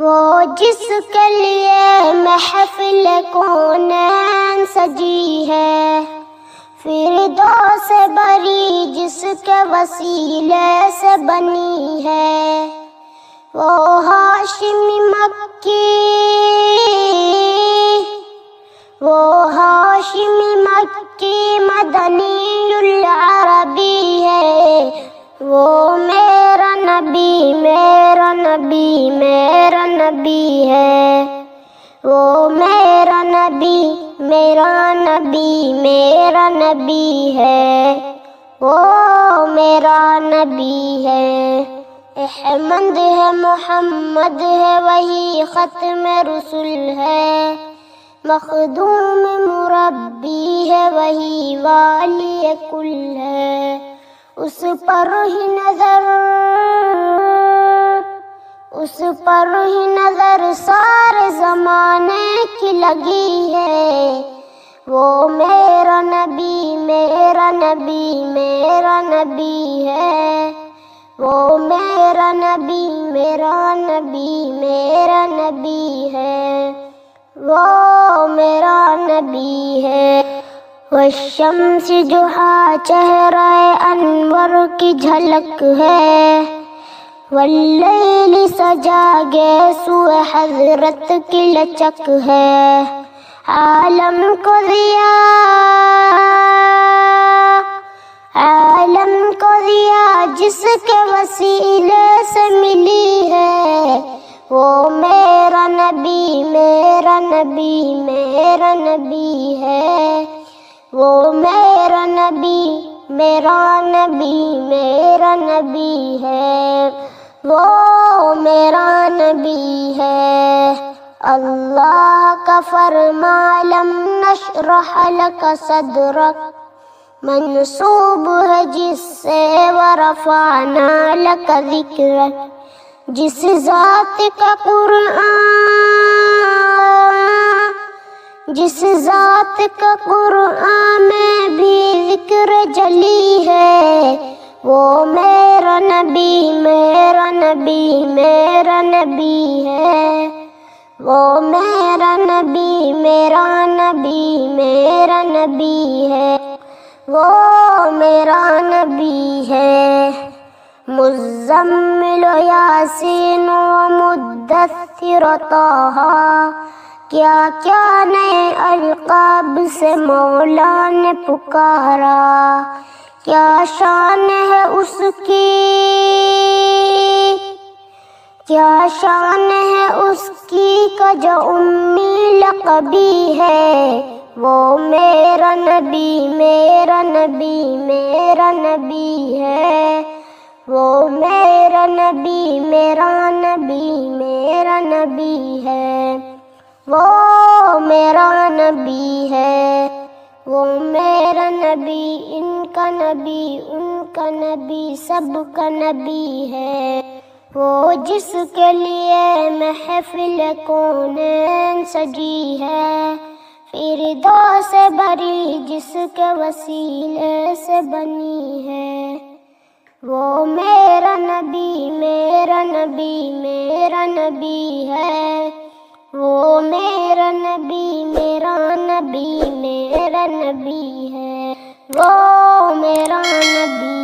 वो जिसके लिए महफिल कौन सजी है। फिर दो से बरी जिसके वसीले से बनी है। वो हाशिमी मक्की, वो हाशिमी मक्की मदनी अरबी है। वो मेरा नबी मेरा नबी मेरा नबी है। वो मेरा नबी मेरा नबी मेरा नबी है। वो मेरा नबी है। अहमद है, मोहम्मद है, वही ख़त्म रसुल है। मखदूम मुरबी है, वही वाली कुल है। उस पर ही नज़र उस पर ही नज़र सारे जमाने की लगी है। वो मेरा नबी मेरा नबी मेरा नबी है। वो मेरा नबी मेरा नबी मेरा नबी है। वो मेरा नबी है। वह शम्स जुहा चेहरा अनवर की झलक है। वल्लैल सजा गे सुए हज़रत की लचक है। आलम को दिया आलम को दिया जिसके वसीले से मिली है। वो मेरा नबी मेरा नबी मेरा नबी है। वो मेरा नबी मेरा नबी मेरा नबी है। वो मेरा नबी है। अल्लाह का फरमालम नशरह लक सदरक। मनसूब है जिससे वरफाना लक ज़िक्र। जिस जात का कुरान जिस जात का कुरान में भी ज़िक्र जली है। वो मेरा नबी मेरा नबी मेरा नबी है। वो मेरा नबी मेरा नबी मेरा नबी है। वो मेरा नबी है। मुजम्मिल यासीन व मुद्दस्सिर ताहा। क्या क्या नए अलकाब से मौला ने पुकारा। क्या शान है उसकी? क्या शान है उसकी का जो उम्मी लकबी है? वो मेरा नबी मेरा नबी मेरा नबी है। वो मेरा नबी मेरा नबी मेरा नबी है। वो मेरा नबी है। वो मेरा नबी, इनका नबी, उनका नबी, सबका नबी है। वो जिसके लिए महफिल कौन सजी है? फिर दो से भरी जिसके वसीले से बनी है। वो मेरा नबी मेरा नबी मेरा नबी है। वो मेरा नबी मेरा नबी मेरा नबी है। वो मेरा नबी